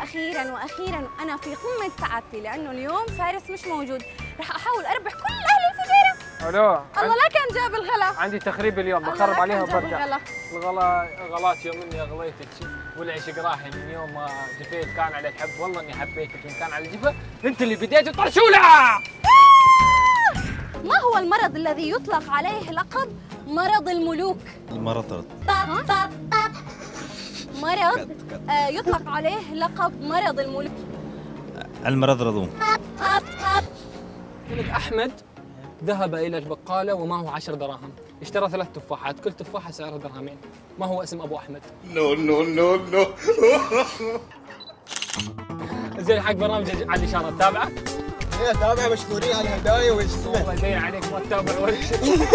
وأخيرا وأخيرا أنا في قمة سعادتي لأنه اليوم فارس مش موجود. رح أحاول أربح كل أهل الفجيره ألو الله لا كان جاب الغلا. عندي تخريب اليوم بخرب عليها وبرجع. الغلا. الغلا غلات يوم اني اغليتك والعشق راح من يوم ما جفيت كان على الحب. والله إني حبيتك من كان على الجفا. أنت اللي بديت طرشوله ما هو المرض الذي يطلق عليه لقب مرض الملوك؟ المرض. مرض آه يطلق عليه لقب مرض الملوك. المرض رضوم لك أحمد ذهب إلى البقالة ومعه عشر دراهم. اشترى ثلاث تفاحات كل تفاحة سعرها درهمين. ما هو اسم أبو أحمد؟ نو نو نو نو. زين حق برنامج على الاشاره تتابعه هي تابعة مشكورين على الهدايا والسنة والله يبين عليك ما تتابع ولا شيء.